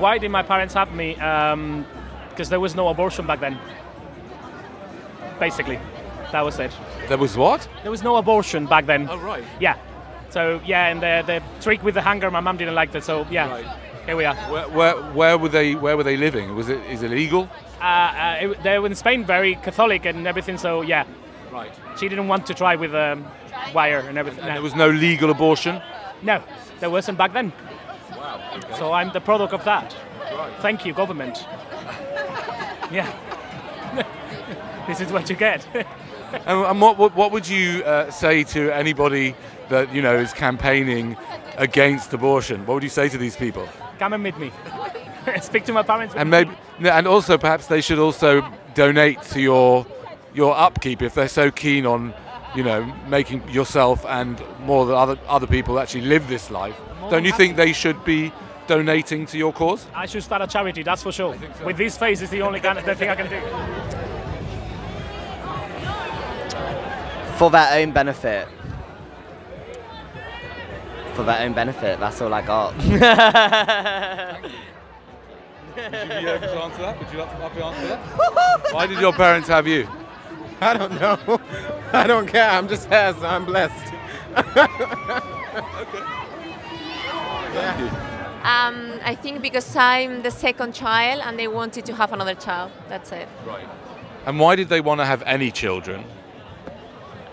why did my parents have me? Because there was no abortion back then. Basically, that was it. There was what? There was no abortion back then. Oh, right. Yeah. So yeah, and the, the trick with the hanger, my mum didn't like that. So yeah, Right. here we are. Where, where, where were they? Where were they living? Was it is it illegal? Uh, uh, it, they were in Spain, very Catholic and everything. So yeah, Right. she didn't want to try with um, wire and everything. And No. there was no legal abortion. no, there wasn't back then. Wow. So I'm the product of that. Thank you, government. yeah. this is what you get. And, and what, what what would you uh, say to anybody that you know is campaigning against abortion? What would you say to these people? Come and meet me. Speak to my parents. And maybe, and also perhaps they should also donate to your your upkeep if they're so keen on, you know, making yourself and more than other other people actually live this life. Don't you think they should be donating to your cause? I should start a charity, that's for sure. With this face, is the only kind of the thing I can do. For their own benefit. For their own benefit, that's all I got. Would you be able to answer that? Would you like to answer that? Why did your parents have you? I don't know. I don't care. I'm just here, so I'm blessed. Um, I think because I'm the second child and they wanted to have another child. That's it. Right. And why did they want to have any children?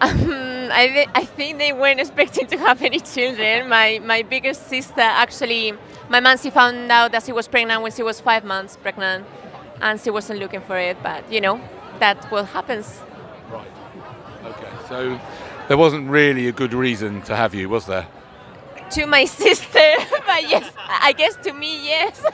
Um, I, thi- I think they weren't expecting to have any children. My, my biggest sister actually, my mom, she found out that she was pregnant when she was five months pregnant and she wasn't looking for it. But, you know, that's what happens. Right. Okay. So there wasn't really a good reason to have you, was there? To my sister, but yes, I guess to me, yes.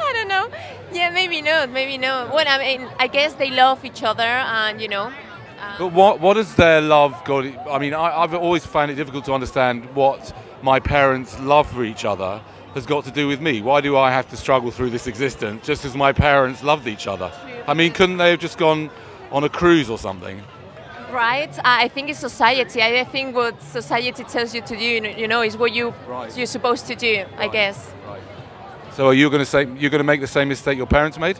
I don't know. Yeah, maybe not, maybe not. Well, I mean, I guess they love each other and, you know, uh, But what what has their love got? I mean, I, I've always found it difficult to understand what my parents' love for each other has got to do with me. Why do I have to struggle through this existence just as my parents loved each other? I mean, couldn't they have just gone on a cruise or something? Right. I think it's society. I think what society tells you to do, you know, is what you Right. you're supposed to do. I guess. Right. So are you going to say you're going to make the same mistake your parents made?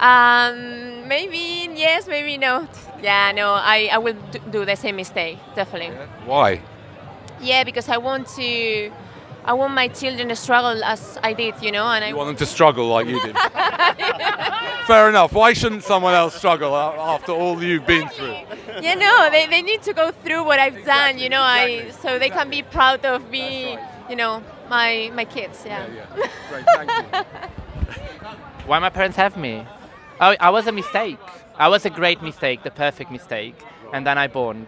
Um, maybe yes, maybe not. Yeah, no, I, I will do the same mistake, definitely. Why? Yeah, because I want to, I want my children to struggle as I did, you know, and I want them to struggle like you did. Fair enough. Why shouldn't someone else struggle after all you've been through? Yeah, no, they, they need to go through what I've done, you know, I so they can be proud of me, you know, my my kids. Yeah. Great, thank you. Why my parents have me? Oh, I was a mistake. I was a great mistake, the perfect mistake, and then I born,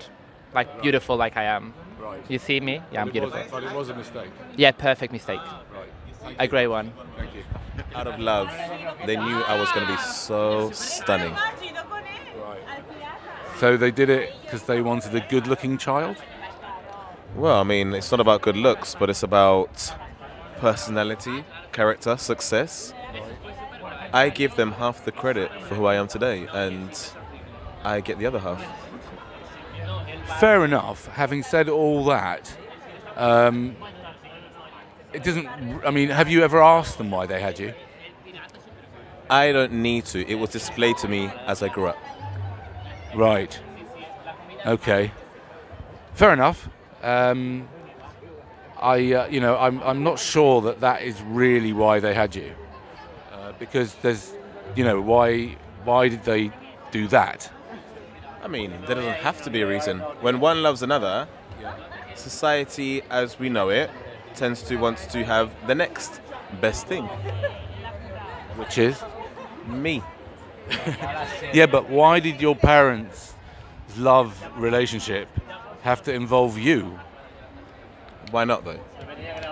like beautiful like I am. Right. You see me? Yeah, I'm But was- beautiful. But it was a mistake. Yeah, perfect mistake. Right. A great one. Thank you. Out of love, they knew I was going to be so stunning. So they did it because they wanted a good-looking child. Well, I mean, it's not about good looks, but it's about personality, character, success. I give them half the credit for who I am today, and I get the other half. Fair enough. Having said all that, um, it doesn't. I mean, have you ever asked them why they had you? I don't need to. It was displayed to me as I grew up. Right. Okay. Fair enough. Um, I, uh, you know, I'm, I'm not sure that that is really why they had you, uh, because there's, you know, why, why did they do that? I mean, there doesn't have to be a reason. When one loves another, society as we know it tends to want to have the next best thing. Which is? Me. Yeah, but why did your parents' love relationship have to involve you? Why not, though?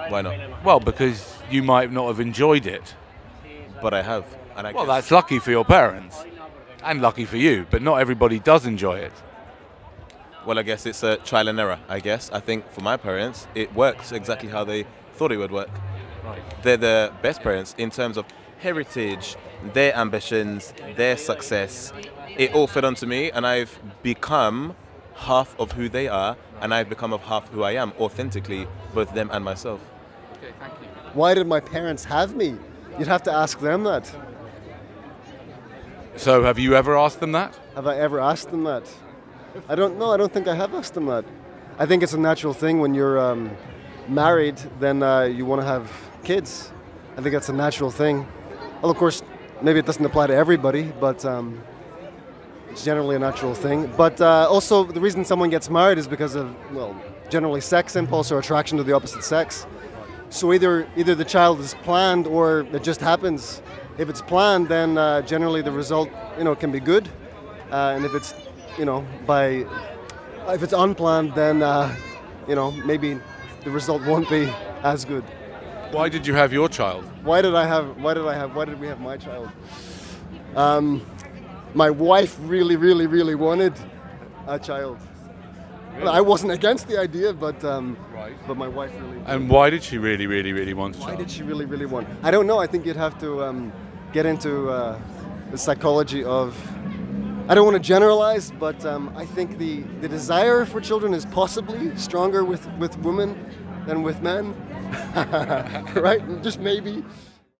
Why not? Well, because you might not have enjoyed it. But I have. And I Well, that's lucky for your parents, and lucky for you. But not everybody does enjoy it. Well, I guess it's a trial and error. I guess I think for my parents, it works exactly how they thought it would work. Right. They're the best parents in terms of heritage, their ambitions, their success. It all fed onto me, and I've become half of who they are, and I've become of half who I am authentically, both them and myself. Okay, thank you. why did my parents have me? You'd have to ask them that. So, have you ever asked them that? Have I ever asked them that? I don't know. I don't think I have asked them that. I think it's a natural thing when you're um, married, then uh, you want to have kids. I think that's a natural thing. Well, of course, maybe it doesn't apply to everybody, but um, it's generally a natural thing. But uh, also, the reason someone gets married is because of, well, generally sex impulse or attraction to the opposite sex. So either either the child is planned or it just happens. If it's planned, then uh, generally the result, you know, can be good. Uh, and if it's, you know, by if it's unplanned, then uh, you know maybe the result won't be as good. Why did you have your child? Why did I have? Why did I have? Why did we have my child? Um, my wife really, really, really wanted a child. Well, I wasn't against the idea, but um, Right. but my wife really. And why did she really, really, really want a Why child? did she really, really want? I don't know. I think you'd have to um, get into uh, the psychology of. I don't want to generalize, but um, I think the, the desire for children is possibly stronger with, with women than with men. right? Just maybe.